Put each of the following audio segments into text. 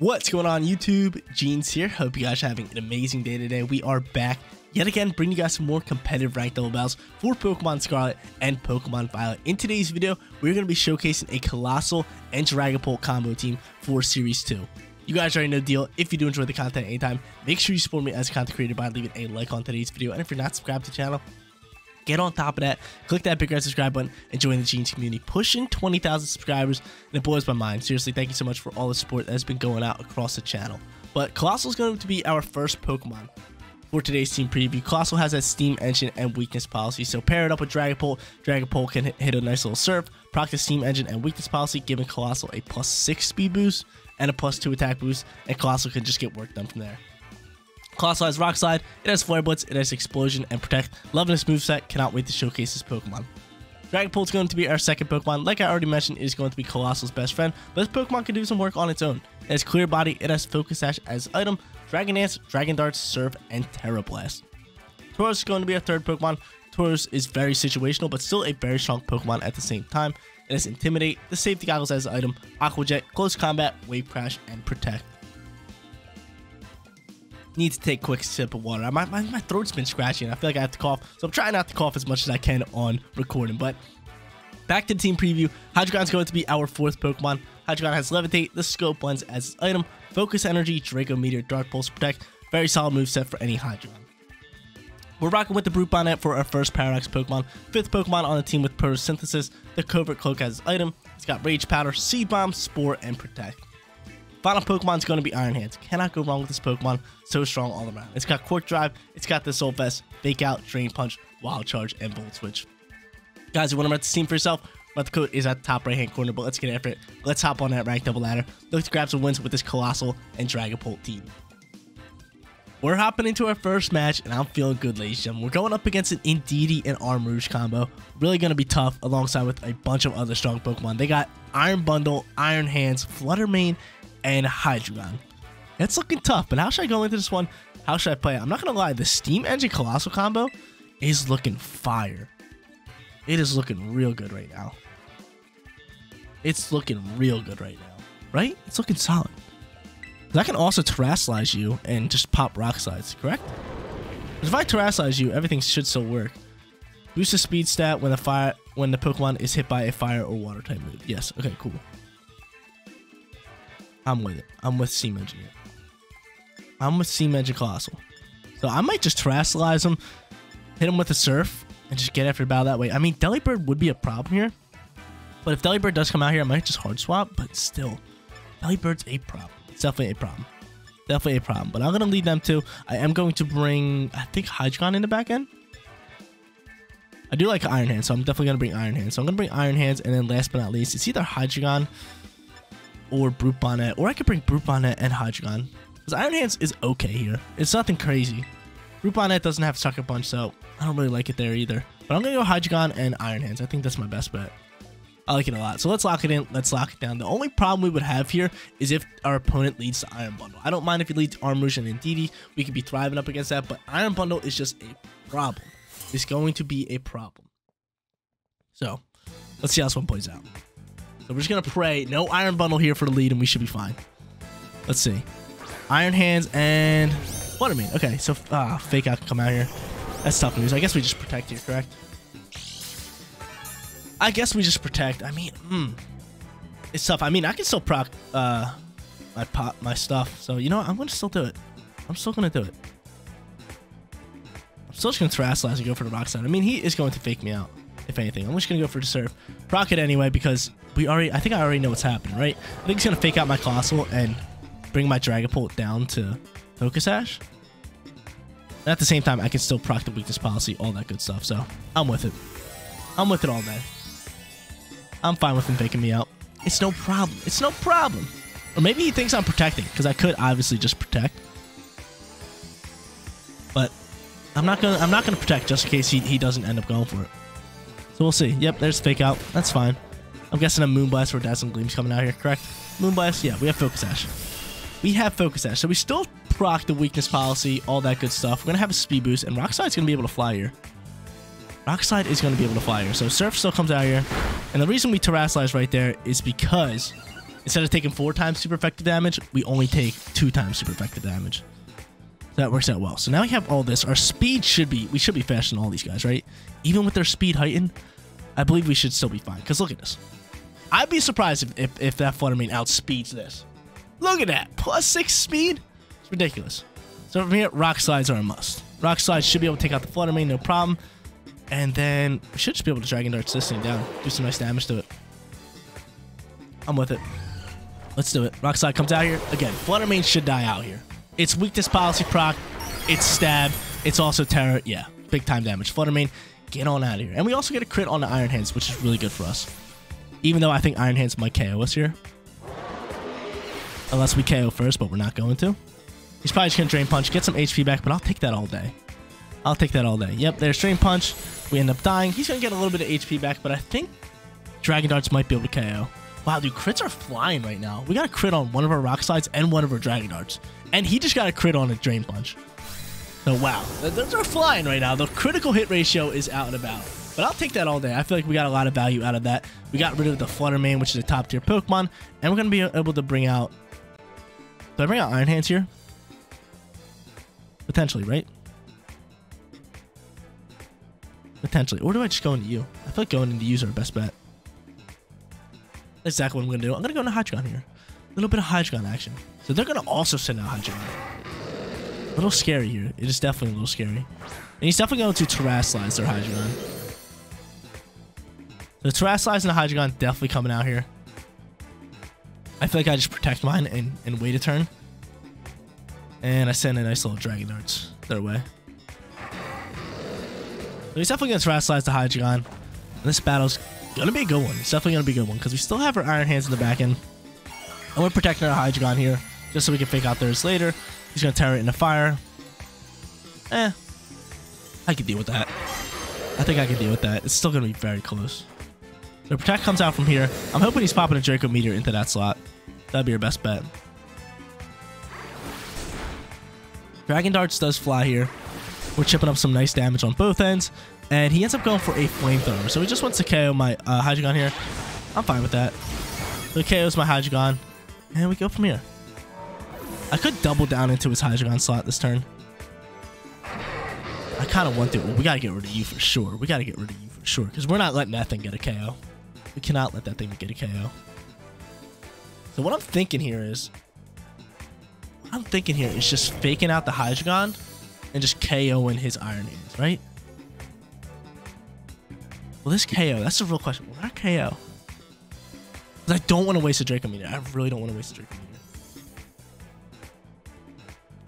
What's going on YouTube? Jeans here. Hope you guys are having an amazing day today. We are back yet again bringing you guys some more competitive ranked double battles for Pokemon Scarlet and Pokemon Violet. In today's video, we're going to be showcasing a Coalossal and Dragapult combo team for Series 2. You guys already know the deal. If you do enjoy the content anytime, make sure you support me as a content creator by leaving a like on today's video. And if you're not subscribed to the channel, get on top of that, click that big red subscribe button, and join the Jeans community. Pushing 20,000 subscribers, and it blows my mind. Seriously, thank you so much for all the support that has been going out across the channel. But Coalossal is going to be our first Pokemon for today's team preview. Coalossal has that Steam Engine and Weakness Policy, so pair it up with Dragapult. Dragapult can hit a nice little surf, proc the Steam Engine and Weakness Policy, giving Coalossal a plus 6 speed boost and a plus 2 attack boost, and Coalossal can just get work done from there. Has Rock Slide, it has Flare Blitz, it has Explosion and Protect. Loving this moveset, cannot wait to showcase this Pokemon. Dragapult is going to be our second Pokemon. Like I already mentioned, it is going to be Coalossal's best friend, but this Pokemon can do some work on its own. It has Clear Body, it has Focus Sash as item, Dragon Dance, Dragon Darts, Surf, and Tera Blast. Tauros is going to be our third Pokemon. Tauros is very situational, but still a very strong Pokemon at the same time. It has Intimidate, the Safety Goggles as item, Aqua Jet, Close Combat, Wave Crash, and Protect need to take a quick sip of water. My, my, my throat's been scratching. I feel like I have to cough. So I'm trying not to cough as much as I can on recording. But back to the team preview. Hydreigon's going to be our fourth Pokemon. Hydreigon has Levitate, the Scope Lens as its item, Focus Energy, Draco Meteor, Dark Pulse, Protect. Very solid move set for any Hydreigon. We're rocking with the Brute Bonnet for our first Paradox Pokemon. Fifth Pokemon on the team with Photosynthesis. The Covert Cloak as its item. It's got Rage Powder, Seed Bomb, Spore, and Protect. Final Pokemon is going to be Iron Hands. Cannot go wrong with this Pokemon. So strong all around. It's got Quark Drive. It's got the Soul Vest, Fake Out, Drain Punch, Wild Charge, and Volt Switch. Guys, you want to rent the team for yourself? But the code is at the top right hand corner, but let's get after it. Let's hop on that rank double ladder. Look to grab some wins with this Coalossal and Dragapult team. We're hopping into our first match, and I'm feeling good, ladies and gentlemen. We're going up against an Indeedee and Armarouge combo. Really going to be tough alongside with a bunch of other strong Pokemon. They got Iron Bundle, Iron Hands, Flutter Mane, and Hydreigon. It's looking tough, but how should I go into this one? How should I play it? I'm not going to lie, the Steam Engine Coalossal combo is looking fire. It is looking real good right now. It's looking real good right now, right? It's looking solid. I can also Terastallize you and just pop Rock Slides, correct? Because if I Terastallize you, everything should still work. Boost the speed stat when the fire when the Pokemon is hit by a fire or water type move. Yes, okay, cool. I'm with it. I'm with Steam Engineer. I'm with Steam Engine Coalossal. So I might just Terastallize him, hit him with a Surf, and just get after battle that way. I mean, Delibird would be a problem here. But if Delibird does come out here, I might just hard swap. But still, Delibird's a problem. It's definitely a problem. Definitely a problem. But I'm going to lead them to. I am going to bring, I think, Hydreigon in the back end. I do like Iron Hands, so I'm definitely going to bring Iron Hands. So I'm going to bring Iron Hands, and then last but not least, it's either Hydreigon or Brute Bonnet, or I could bring Brute Bonnet and Hydreigon. Because Iron Hands is okay here. It's nothing crazy. Brute Bonnet doesn't have Sucker Punch, so I don't really like it there either. But I'm going to go Hydreigon and Iron Hands. I think that's my best bet. I like it a lot. So let's lock it in. Let's lock it down. The only problem we would have here is if our opponent leads to Iron Bundle. I don't mind if he leads to Armarouge and Indeedee. We could be thriving up against that. But Iron Bundle is just a problem. It's going to be a problem. So let's see how this one plays out. So we're just going to pray. No Iron Bundle here for the lead, and we should be fine. Let's see. Iron Hands and What do I mean? Okay, so ah, Fake Out can come out here. That's tough news. I guess we just protect here, correct? I guess we just protect. I mean, hmm. It's tough. I mean, I can still proc uh, my pot, my stuff. So, you know what? I'm going to still do it. I'm still going to do it. I'm still just going to Terastallize and go for the Rock Slide. I mean, he is going to fake me out, if anything. I'm just going to go for Surf. Proc it anyway because we already, I think I already know what's happening, right? I think he's going to fake out my Coalossal and bring my Dragapult down to Focus Sash. And at the same time, I can still proc the weakness policy, all that good stuff. So I'm with it. I'm with it all day. I'm fine with him faking me out. It's no problem. It's no problem. Or maybe he thinks I'm protecting, because I could obviously just protect. But I'm not gonna I'm not gonna protect just in case he, he doesn't end up going for it. So we'll see. Yep, there's fake out. That's fine. I'm guessing a Moonblast or Dazzling Gleam's coming out here, correct? Moonblast, yeah, we have Focus Sash. We have Focus Sash. So we still proc the weakness policy, all that good stuff. We're gonna have a speed boost, and Rock Slide's gonna be able to fly here. Rock Slide is gonna be able to fly here. So Surf still comes out here. And the reason we Terastallize right there is because Instead of taking four times super effective damage, we only take two times super effective damage. That works out well. So now we have all this. Our speed should be, we should be faster than all these guys, right? Even with their speed heightened, I believe we should still be fine. Because look at this. I'd be surprised if, if, if that Flutter Mane outspeeds this. Look at that. Plus six speed. It's ridiculous. So from here, Rock Slides are a must. Rock Slides should be able to take out the Flutter Mane, no problem. And then we should just be able to Dragon Dart this thing down. Do some nice damage to it. I'm with it. Let's do it. Rock Slide comes out here. Again, Flutter Mane should die out here. It's weakness policy proc. It's stab. It's also terror. Yeah, big time damage. Flutter Mane, get on out of here. And we also get a crit on the Iron Hands, which is really good for us. Even though I think Iron Hands might KO us here. Unless we KO first, but we're not going to. He's probably just going to Drain Punch, get some HP back, but I'll take that all day. I'll take that all day. Yep, there's Drain Punch. We end up dying. He's going to get a little bit of HP back, but I think Dragon Darts might be able to KO. Wow, dude, crits are flying right now. We got a crit on one of our Rock Slides and one of our Dragon Darts. And he just got a crit on a Drain Punch. So, wow. Those are flying right now. The critical hit ratio is out and about. But I'll take that all day. I feel like we got a lot of value out of that. We got rid of the Flutter Mane, which is a top tier Pokemon. And we're going to be able to bring out... Do I bring out Iron Hands here? Potentially, right? Potentially. Or do I just go into you? I feel like going into you is our best bet. That's exactly what I'm going to do. I'm going to go into Hydreigon here. A little bit of Hydreigon action. So they're going to also send out Hydreigon. A little scary here. It is definitely a little scary. And he's definitely going to Terastallize their Hydreigon. The Terastallize and the Hydreigon definitely coming out here. I feel like I just protect mine and, and wait a turn. And I send a nice little Dragon Darts their way. So he's definitely going to Terastallize the Hydreigon. And this battle's going to be a good one. It's definitely going to be a good one because we still have our Iron Hands in the back end. And we're protecting our Hydreigon here just so we can fake out theirs later. He's to tear it into fire. Eh. I can deal with that. I think I can deal with that. It's still to be very close. The Protect comes out from here. I'm hoping he's popping a Draco Meteor into that slot. That'd be your best bet. Dragon Darts does fly here. We're chipping up some nice damage on both ends. And he ends up going for a Flamethrower. So he just wants to KO my uh, Hydreigon here. I'm fine with that. So KOs my Hydreigon. And we go from here. I could double down into his Hydreigon slot this turn. I kind of want to. We got to get rid of you for sure. We got to get rid of you for sure. Because we're not letting that thing get a KO. We cannot let that thing get a KO. So what I'm thinking here is... What I'm thinking here is just faking out the Hydreigon and just KOing his Iron Hands, right? Well, this KO, that's the real question. Will that KO? Because I don't want to waste a Draco Meteor. I really don't want to waste a Draco Meteor.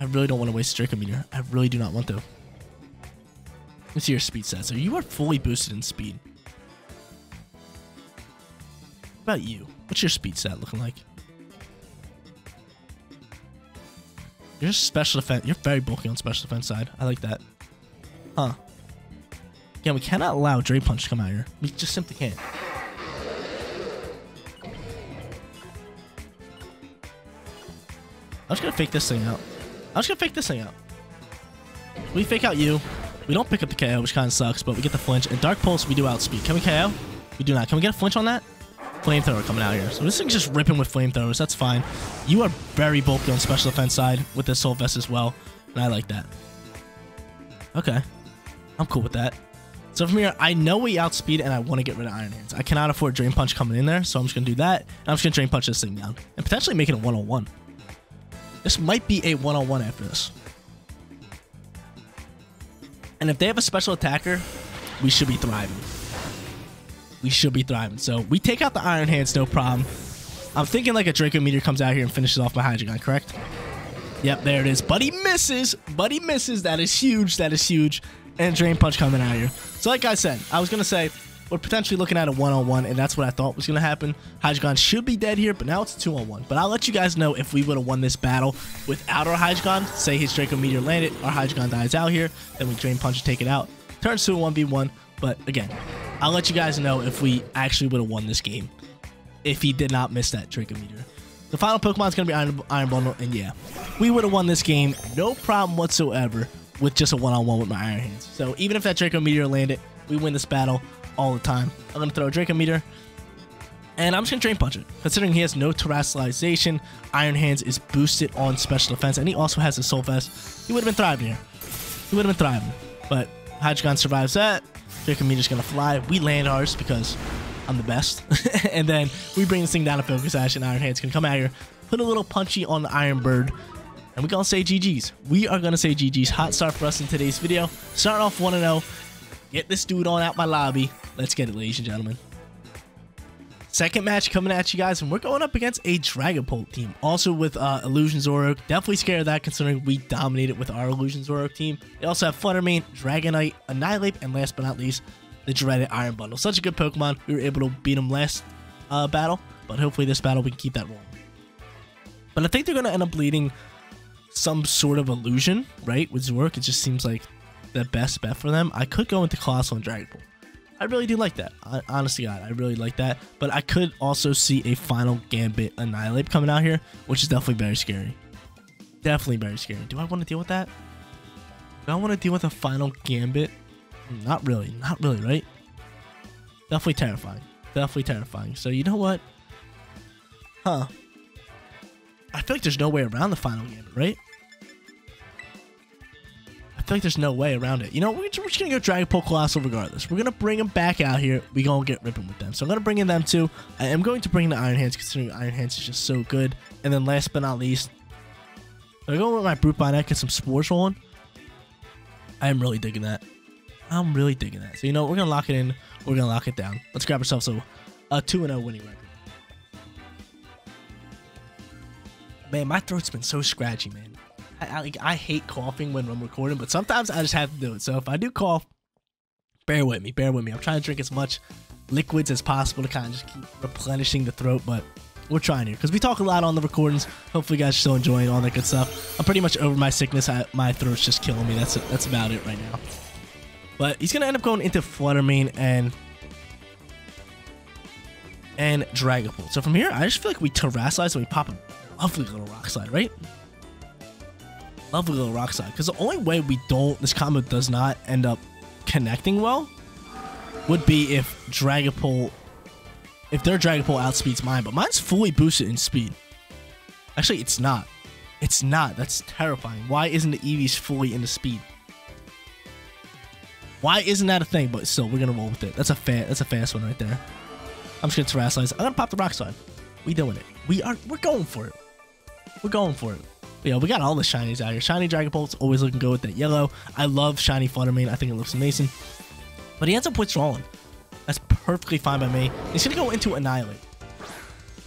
I really don't want to waste Draco Meteor. I really do not want to. Let's see your speed stats. So you are fully boosted in speed. About you? What's your speed stat looking like? You're special defense. You're very bulky on special defense side. I like that. Huh. Again, we cannot allow Drain Punch to come out here. We just simply can't. I'm just gonna fake this thing out. I'm just gonna fake this thing out. We fake out you. We don't pick up the KO, which kind of sucks, but we get the flinch. And Dark Pulse, we do outspeed. Can we KO? We do not. Can we get a flinch on that? Flamethrower coming out here. So this thing's just ripping with flamethrowers. That's fine. You are very bulky on special defense side with this Soul Vest as well. And I like that. Okay. I'm cool with that. So from here, I know we outspeed and I want to get rid of Iron Hands. I cannot afford Drain Punch coming in there, so I'm just going to do that. And I'm just going to Drain Punch this thing down. And potentially make it a one-on-one. This might be a one-on-one after this. And if they have a special attacker, we should be thriving. We should be thriving. So we take out the Iron Hands, no problem. I'm thinking like a Draco Meteor comes out here and finishes off my Hydreigon, correct? Yep, there it is. But he misses. But he misses. That is huge. That is huge. And Drain Punch coming out here. So like I said, I was going to say, we're potentially looking at a one-on-one, and that's what I thought was going to happen. Hydreigon should be dead here, but now it's a two-on-one. But I'll let you guys know if we would have won this battle without our Hydreigon. Say his Draco Meteor landed, our Hydreigon dies out here, then we Drain Punch and take it out. Turns to a 1v1, but again, I'll let you guys know if we actually would have won this game if he did not miss that Draco Meteor. The final Pokemon is going to be Iron, Iron Bundle, and yeah, we would have won this game, no problem whatsoever, with just a one-on-one -on -one with my Iron Hands. So even if that Draco Meteor landed, we win this battle all the time. I'm going to throw a Draco Meteor. And I'm just going to Drain Punch it. Considering he has no Terastallization, Iron Hands is boosted on Special Defense, and he also has a Soul Vest. He would have been thriving here. He would have been thriving. But Hydreigon survives that. Drake and me just going to fly. We land ours because I'm the best. and then we bring this thing down to Focus Sash, and Iron Hands can come out here, put a little punchy on the Iron Bird, and we're to say GG's. We are to say GG's. Hot start for us in today's video. Starting off 1-0. Get this dude on out my lobby. Let's get it, ladies and gentlemen. Second match coming at you guys, and we're going up against a Dragapult team. Also with uh, Illusion Zoroark. Definitely scared of that considering we dominated with our Illusion Zoroark team. They also have Fluttermane, Dragonite, Annihilape, and last but not least, the dreaded Iron Bundle. Such a good Pokemon. We were able to beat them last uh, battle, but hopefully this battle we can keep that rolling. But I think they're going to end up leading some sort of illusion, right? With Zoroark, it just seems like the best bet for them. I could go into Coalossal and Dragapult. I really do like that. I, honestly, God, I really like that. But I could also see a final Gambit Annihilape coming out here, which is definitely very scary. Definitely very scary. Do I want to deal with that? Do I want to deal with a final Gambit? Not really. Not really, right? Definitely terrifying. Definitely terrifying. So you know what? Huh. I feel like there's no way around the final Gambit, right? Feel like there's no way around it. You know, we're, just gonna go Dragapult Coalossal regardless. We're gonna bring them back out here. We gonna get ripping with them. So I'm gonna bring in them too. I am going to bring in the Iron Hands considering Iron Hands is just so good. And then last but not least, I'm going with my Brute Bonnet, get some Spores rolling. I am really digging that. I'm really digging that. So you know, we're gonna lock it in. We're gonna lock it down. Let's grab ourselves a, a 2-0 winning record. Man, my throat's been so scratchy, man. I, like, I hate coughing when I'm recording, but sometimes I just have to do it. So if I do cough, bear with me, bear with me. I'm trying to drink as much liquids as possible to kind of just keep replenishing the throat, but we're trying here because we talk a lot on the recordings. Hopefully, you guys are still enjoying all that good stuff. I'm pretty much over my sickness. I, my throat's just killing me. That's that's about it right now. But he's gonna end up going into Fluttermane and and Dragapult. So from here, I just feel like we Terastallize and we pop a lovely little Rock Slide, right? Lovely little rock slide. Because the only way we don't, this combo does not end up connecting well, would be if Dragapult, if their Dragapult outspeeds mine. But mine's fully boosted in speed. Actually, it's not. It's not. That's terrifying. Why isn't the EVs fully into speed? Why isn't that a thing? But still, we're gonna roll with it. That's a fast. That's a fast one right there. I'm just gonna terastallize. I'm gonna pop the rock slide. We doing it. We are. We're going for it. We're going for it. But yeah, we got all the shinies out here. Shiny Dragapult's always looking good with that yellow. I love shiny Fluttermane. I think it looks amazing. But he ends up withdrawing. That's perfectly fine by me. He's going to go into Annihilape.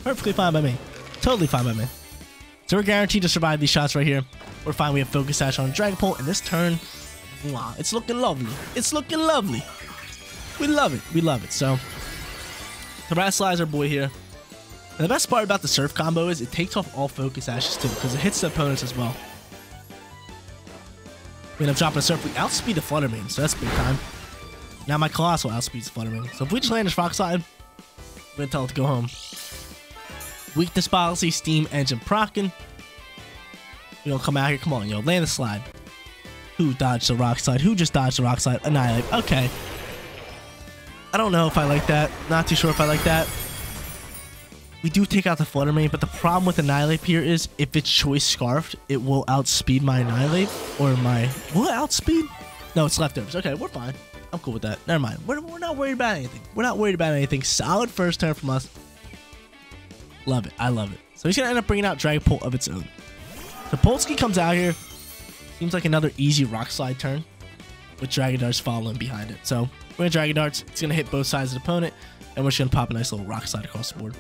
Perfectly fine by me. Totally fine by me. So we're guaranteed to survive these shots right here. We're fine. We have Focus Sash on Dragapult. And this turn, wow, it's looking lovely. It's looking lovely. We love it. We love it. So, Terastallize our boy here. And the best part about the Surf combo is it takes off all Focus Sashes too, because it hits the opponents as well. We end up dropping a Surf. We outspeed the Fluttermane, so that's big time. Now my Coalossal outspeeds the Fluttermane. So if we just land this Rock Slide, we're going to tell it to go home. Weakness policy, Steam Engine Procking. You know, come out here. Come on, yo. Land the slide. Who dodged the rock slide? Who just dodged the rock slide? Annihilape. Okay. I don't know if I like that. Not too sure if I like that. We do take out the Flutter Fluttermane, but the problem with Annihilape here is if it's Choice Scarfed, it will outspeed my Annihilate or my... Will outspeed? No, it's leftovers. Okay, we're fine. I'm cool with that. Never mind. We're, we're not worried about anything. We're not worried about anything. Solid first turn from us. Love it. I love it. So he's going to end up bringing out Dragapult of its own. So Polsky comes out here. Seems like another easy Rock Slide turn with Dragon Darts following behind it. So we're going to Dragon Darts. It's going to hit both sides of the opponent, and we're just going to pop a nice little Rock Slide across the board.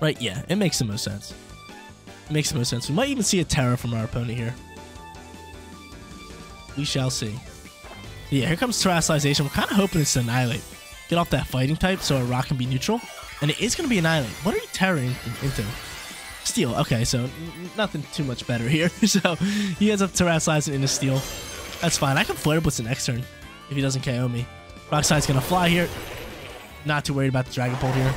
Right, yeah, it makes the most sense. It makes the most sense. We might even see a Tera from our opponent here. We shall see. Yeah, here comes Terastallization. We're kind of hoping it's Annihilape. Get off that fighting type so a rock can be neutral. And it is going to be Annihilape. What are you tearing into? Steel. Okay, so nothing too much better here. so he ends up Terastallizing into Steel. That's fine. I can Flare Blitz the next turn if he doesn't KO me. Rock Slide's going to fly here. Not too worried about the Dragapult here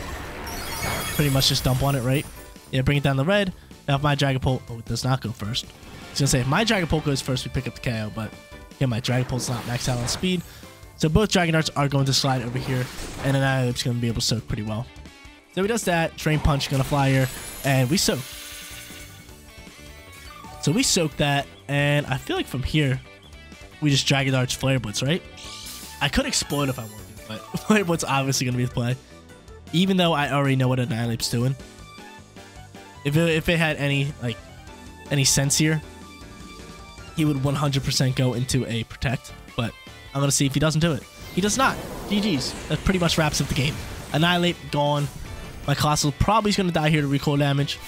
pretty much just dump on it, right? Yeah, bring it down the red. Now if my Dragapult, oh, it does not go first. I was gonna say if my Dragapult goes first, we pick up the KO, but yeah, my Dragon Dragapult's not maxed out on speed, So both Dragon Darts are going to slide over here, and Annihilape's going to be able to soak pretty well. So he does that. Drain Punch going to fly here, and we soak. So we soak that, and I feel like from here, we just Dragon Darts Flare Blitz, right? I could explode if I wanted, but Flare Blitz obviously going to be the play. Even though I already know what Annihilape's doing. If it, if it had any, like, any sense here, he would 100% go into a Protect, but I'm to see if he doesn't do it. He does not. GG's. That pretty much wraps up the game. Annihilape, gone. My Coalossal probably is to die here to recoil damage.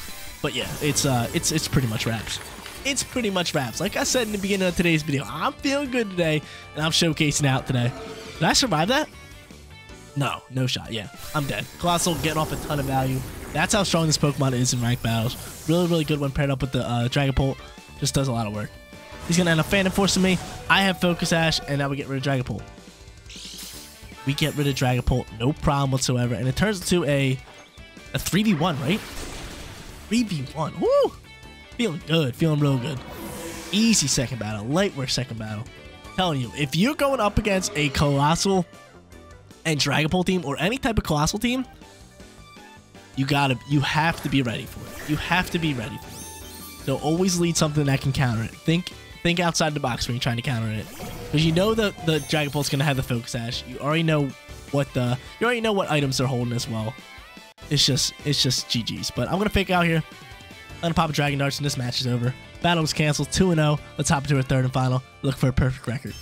But yeah, it's uh, it's it's pretty much wraps. It's pretty much wraps. Like I said in the beginning of today's video, I'm feeling good today, and I'm showcasing out today. Did I survive that? No, no shot. Yeah, I'm dead. Coalossal getting off a ton of value. That's how strong this Pokemon is in ranked battles. Really, really good when paired up with the uh, Dragapult. Just does a lot of work. He's going to end up Phantom Forcing me. I have Focus Sash, and now we get rid of Dragapult. We get rid of Dragapult, no problem whatsoever. And it turns into a, a 3v1, right? 3v1. Woo! Feeling good. Feeling real good. Easy second battle. Light work second battle. Telling you, if you're going up against a Coalossal and Dragon Dragapult team or any type of Coalossal team, you gotta, you have to be ready for it. You have to be ready for it. So always lead something that can counter it. Think think outside the box when you're trying to counter it. Because you know the Dragon Dragapult's to have the Focus Sash. You already know what the... You already know what items they're holding as well. It's just... It's just GG's. But I'm to fake out here. I'm to pop a Dragon Darts and this match is over. Battle was canceled. 2-0. Let's hop into a third and final. Look for a perfect record.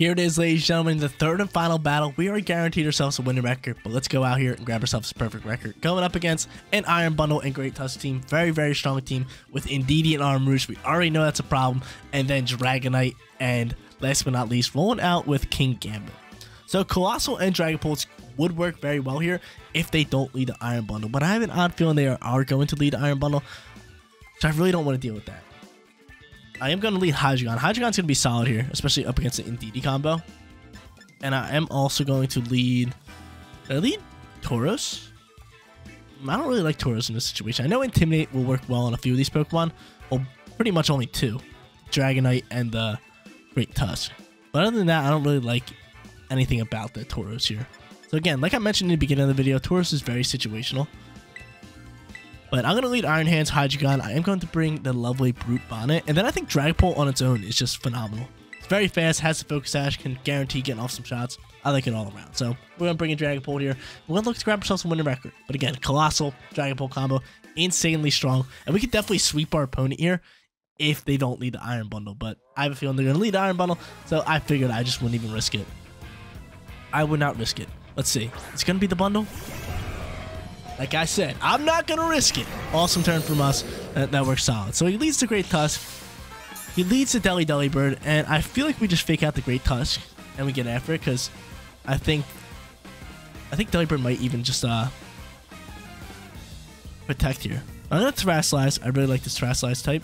Here it is, ladies and gentlemen, the third and final battle. We already guaranteed ourselves a winning record, but let's go out here and grab ourselves a perfect record. Going up against an Iron Bundle and Great Tusk team. Very, very strong team with Indeedee and Armarouge. We already know that's a problem. And then Dragonite and last but not least, rolling out with King Gambit. So Coalossal and Dragapult would work very well here if they don't lead the Iron Bundle. But I have an odd feeling they are, are going to lead the Iron Bundle. So I really don't want to deal with that. I am going to lead Hydreigon. Hydreigon's going to be solid here, especially up against the Indeedee combo. And I am also going to lead... I lead Tauros? Mm, I don't really like Tauros in this situation. I know Intimidate will work well on a few of these Pokemon. Well, pretty much only two. Dragonite and the Great Tusk. But other than that, I don't really like anything about the Tauros here. So again, like I mentioned in the beginning of the video, Tauros is very situational. But I'm going to lead Iron Hands, Hydreigon. I am going to bring the lovely Brute Bonnet. And then I think Dragapult on its own is just phenomenal. It's very fast, has the Focus Sash, can guarantee getting off some shots. I like it all around. So we're going to bring in Dragapult here. We're going to look to grab ourselves a winning record. But again, Coalossal, Dragapult combo, insanely strong. And we could definitely sweep our opponent here if they don't lead the Iron Bundle. But I have a feeling they're going to lead the Iron Bundle. So I figured I just wouldn't even risk it. I would not risk it. Let's see. It's going to be the bundle. Like I said, I'm not going to risk it. Awesome turn from us. That, that works solid. So he leads the Great Tusk. He leads the Deli Deli Bird, And I feel like we just fake out the Great Tusk. And we get after it. Because I think... I think Deli Bird might even just... uh Protect here. I'm going to Terastallize. I really like this Terastallize type.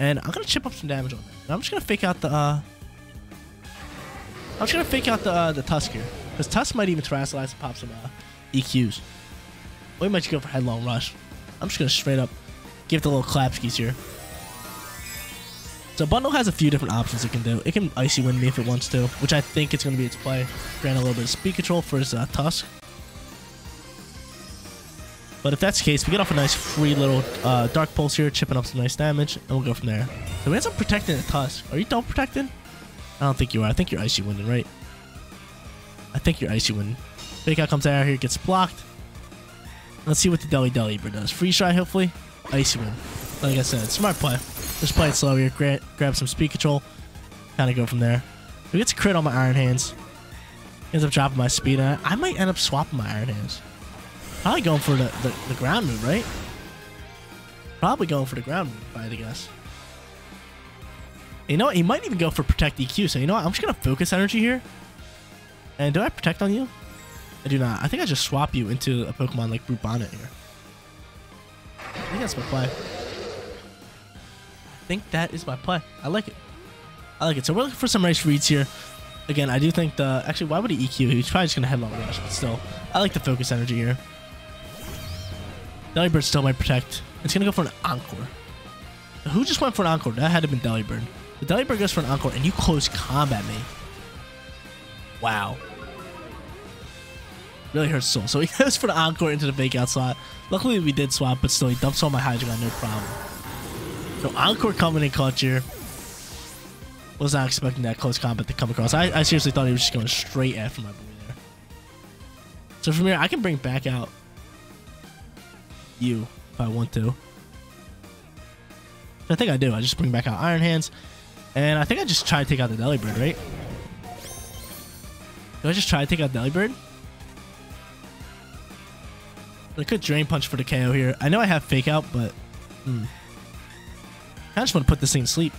And I'm to chip up some damage on that. I'm just to fake out the... uh I'm just to fake out the, uh, the Tusk here. Because Tusk might even Terastallize and pop some uh, EQs. We might just go for Headlong Rush. I'm just going to straight up give it the little clapskis here. So Bundle has a few different options it can do. It can Icy Wind me if it wants to, which I think it's going to be its play. Grant a little bit of speed control for his uh, Tusk. But if that's the case, we get off a nice free little uh, Dark Pulse here, chipping up some nice damage, and we'll go from there. So we end up protecting the Tusk. Are you double protecting? I don't think you are. I think you're Icy Winding, right? I think you're Icy Winding. Fake out comes out here, gets blocked. Let's see what the Deli Delibird does. Freeze Dry, hopefully. Icy Wind. Like I said, smart play. Just play it slow here. Grab, grab some speed control. Kind of go from there. We get to crit on my Iron Hands. Ends up dropping my speed. I, I might end up swapping my Iron Hands. Probably going for the, the, the ground move, right? Probably going for the ground move, I guess. You know what? He might even go for Protect EQ. So you know what? I'm just going to focus energy here. And do I protect on you? I do not. I think I just swap you into a Pokemon like Brute here. I think that's my play. I think that is my play. I like it. I like it. So we're looking for some nice reads here. Again, I do think the... Actually, why would he EQ? He's probably just going to Headlong Rush, but still. I like the focus energy here. Delibird still might protect. It's going to go for an Encore. Who just went for an Encore? That had to have been Delibird. The Delibird goes for an Encore, and you close combat me. Wow. Really hurts soul. So he goes for the encore into the fake out slot. Luckily we did swap, but still he dumps all my Hydreigon, no problem. So encore coming in clutch here. Was not expecting that close combat to come across. I, I seriously thought he was just going straight after my boy there. So from here, I can bring back out you if I want to. I think I do. I just bring back out Iron Hands. And I think I just try to take out the Delibird, right? Do I just try to take out Delibird? I could Drain Punch for the KO here. I know I have Fake Out, but... Hmm. I just want to put this thing to sleep.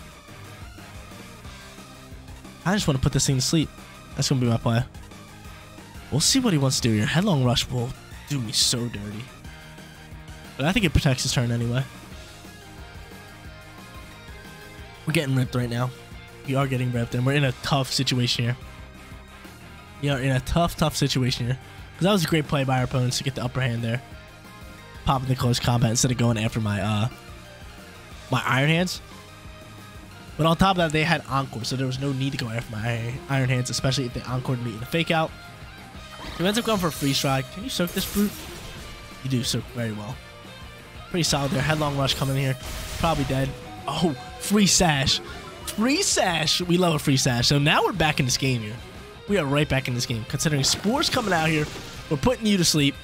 I just want to put this thing to sleep. That's going to be my play. We'll see what he wants to do here. Headlong Rush will do me so dirty. But I think it protects his turn anyway. We're getting ripped right now. We are getting ripped, and we're in a tough situation here. We are in a tough, tough situation here. That was a great play by our opponents to get the upper hand there. Popping the close combat instead of going after my uh my Iron Hands. But on top of that, they had Encore, so there was no need to go after my Iron Hands, especially if they Encored me in the fake out. He ends up going for a free strike. Can you soak this brute? You do soak very well. Pretty solid there. Headlong rush coming here. Probably dead. Oh, free sash. Free sash. We love a free sash. So now we're back in this game here. We are right back in this game. Considering Spore's coming out here, we're putting you to sleep.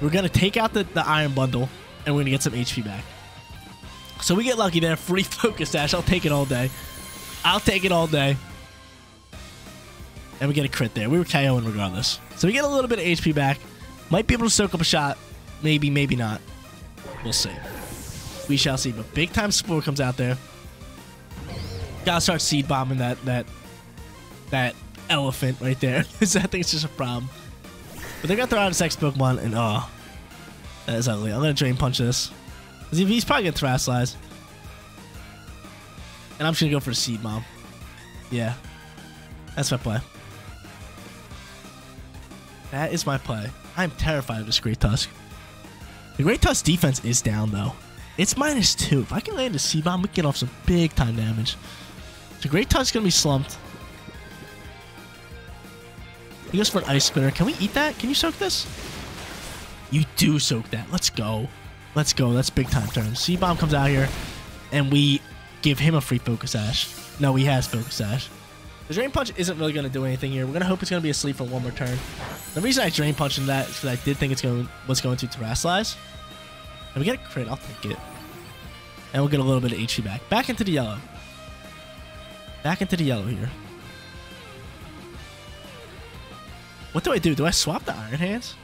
We're going to take out the, the Iron Bundle, and we're going to get some HP back. So we get lucky there. Free Focus Sash. I'll take it all day. I'll take it all day. And we get a crit there. We were KOing regardless. So we get a little bit of HP back. Might be able to soak up a shot. Maybe, maybe not. We'll see. We shall see. But big time Spore comes out there. Gotta start seed bombing that that that elephant right there. Because I think it's just a problem. But they got their out X Pokemon and oh that is ugly. I'm gonna drain punch this. He's probably gonna Terastallize. And I'm just gonna go for a seed bomb. Yeah. That's my play. That is my play. I'm terrified of this Great Tusk. The Great Tusk defense is down though. It's minus two. If I can land a Seed Bomb, we can get off some big time damage. The Great Tusk's gonna be slumped. He goes for an Ice Spinner. Can we eat that? Can you soak this? You do soak that. Let's go. Let's go. That's big time turn. Seed Bomb comes out here, and we give him a free Focus Sash. No, he has Focus Sash. The Drain Punch isn't really going to do anything here. We're going to hope it's going to be asleep for one more turn. The reason I Drain Punch in that is because I did think it's going was going to Terastallize. And we get a crit. I'll take it. And we'll get a little bit of HP back. Back into the yellow. Back into the yellow here. What do I do? Do I swap the Iron Hands?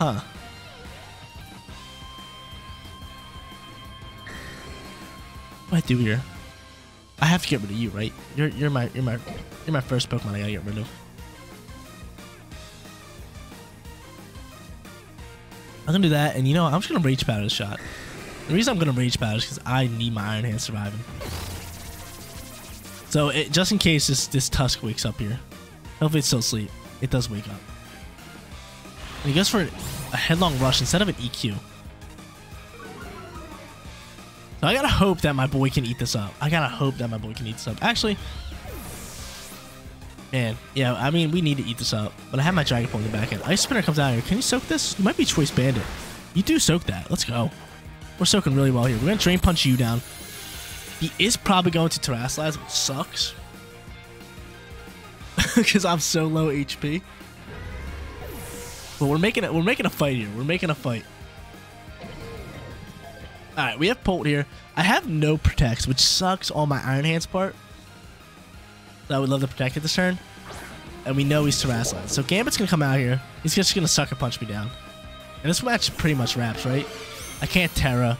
Huh. What do I do here? I have to get rid of you, right? You're you're my you're my you're my first Pokemon I gotta get rid of. I'm gonna do that, and you know what? I'm just gonna Rage Powder this shot. The reason I'm gonna Rage Powder is because I need my Iron Hand surviving. So it, just in case this this Tusk wakes up here, hopefully it's still asleep. It does wake up. And he goes for a headlong rush instead of an EQ. So I gotta hope that my boy can eat this up. I gotta hope that my boy can eat this up. Actually, man, yeah, I mean, we need to eat this up. But I have my Dragon the back end. Ice Spinner comes out here. Can you soak this? You might be Choice Banded. You do soak that. Let's go. We're soaking really well here. We're gonna Drain Punch you down. He is probably going to Terastallize, which sucks. Because I'm so low HP. But we're making it. We're making a fight here. We're making a fight. All right, we have Polt here. I have no protects, which sucks on my Iron Hands part. I would love to protect it this turn. And we know he's Terraslant. So Gambit's going to come out here. He's just going to Sucker Punch me down. And this match pretty much wraps, right? I can't Terra.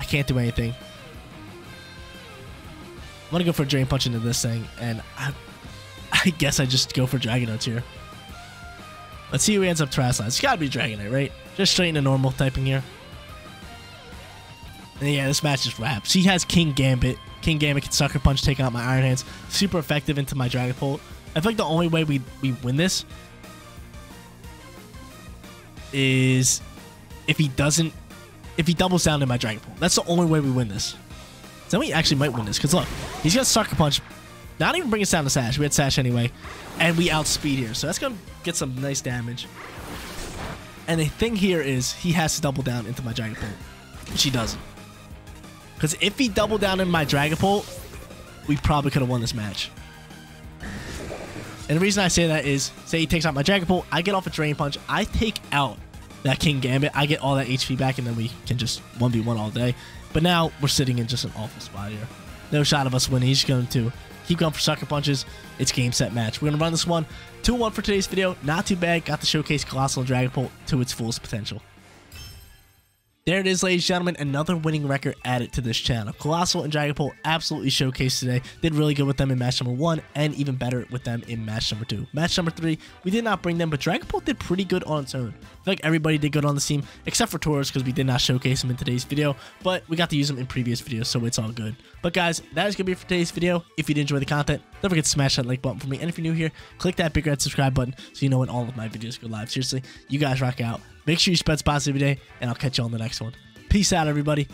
I can't do anything. I'm to go for a Drain Punch into this thing. And I, I guess I just go for Dragonite here. Let's see who ends up Terraslant. It's got to be Dragonite, right? Just straight into normal typing here. And yeah, this match just wraps. He has King Gambit. King Gambit can Sucker Punch, take out my Iron Hands. Super effective into my Dragapult. I feel like the only way we, we win this is if he doesn't if he doubles down in my Dragon Pult. That's the only way we win this. Then we actually might win this, because look, he's got Sucker Punch. Not even bring us down to Sash. We had Sash anyway. And we outspeed here. So that's going to get some nice damage. And the thing here is he has to double down into my Dragon Pult. Which he doesn't. Because if he doubled down in my Dragon Dragapult, we probably could have won this match. And the reason I say that is, say he takes out my Dragapult, I get off a Drain Punch, I take out that King Gambit, I get all that HP back, and then we can just 1v1 all day. But now we're sitting in just an awful spot here. No shot of us winning. He's going to keep going for sucker punches. It's game set match. We're going to run this one 2-1 for today's video. Not too bad. Got to showcase Coalossal and Dragapult to its fullest potential. There it is, ladies and gentlemen, another winning record added to this channel. Coalossal and Dragapult absolutely showcased today. Did really good with them in match number one, and even better with them in match number two. Match number three, we did not bring them, but Dragapult did pretty good on its own. I feel like everybody did good on the team, except for Tauros, because we did not showcase him in today's video, but we got to use him in previous videos, so it's all good. But guys, that is going to be for today's video. If you did enjoy the content, don't forget to smash that like button for me, and if you're new here, click that big red subscribe button so you know when all of my videos go live. Seriously, you guys rock out. Make sure you spread positive every day, and I'll catch you on the next one. Peace out, everybody.